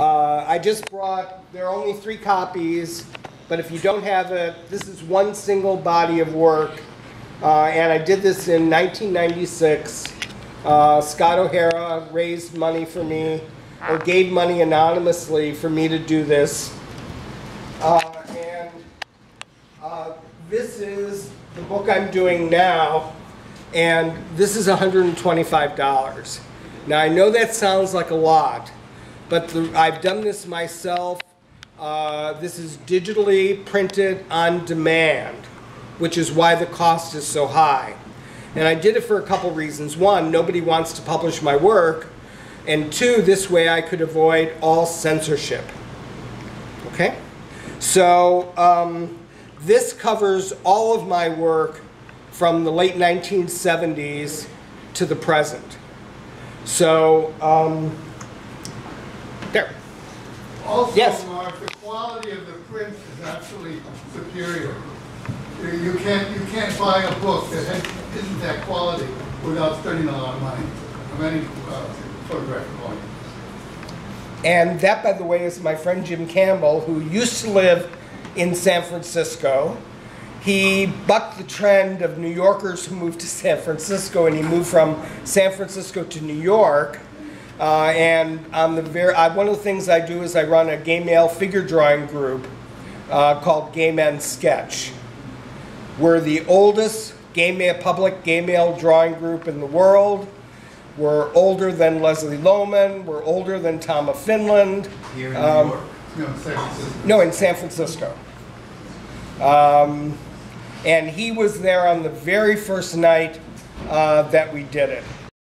Uh, I just brought, there are only three copies, but if you don't have it, this is one single body of work. Uh, and I did this in 1996. Uh, Scott O'Hara raised money for me, or gave money anonymously for me to do this. Uh, and uh, this is the book I'm doing now, and this is $125. Now, I know that sounds like a lot, but the, I've done this myself. Uh, this is digitally printed on demand, which is why the cost is so high. And I did it for a couple reasons. One, nobody wants to publish my work. And two, this way I could avoid all censorship. Okay? So um, this covers all of my work from the late 1970s to the present. So, um, there. Also, Yes. Mark, the quality of the print is actually superior. You- can't, you can't buy a book that has- isn't that quality without spending a lot of money of any uh, photographic volume. And that, by the way, is my friend Jim Campbell, who used to live in San Francisco. He bucked the trend of New Yorkers who moved to San Francisco, and he moved from San Francisco to New York. Uh, and on the very, I, one of the things I do is I run a gay male figure drawing group uh, called Gay Men Sketch. We're the oldest gay male, public gay male drawing group in the world. We're older than Leslie Lohman. We're older than Tom of Finland. Here in Um, New York. You know, San Francisco. No, in San Francisco. Um, and he was there on the very first night uh, that we did it.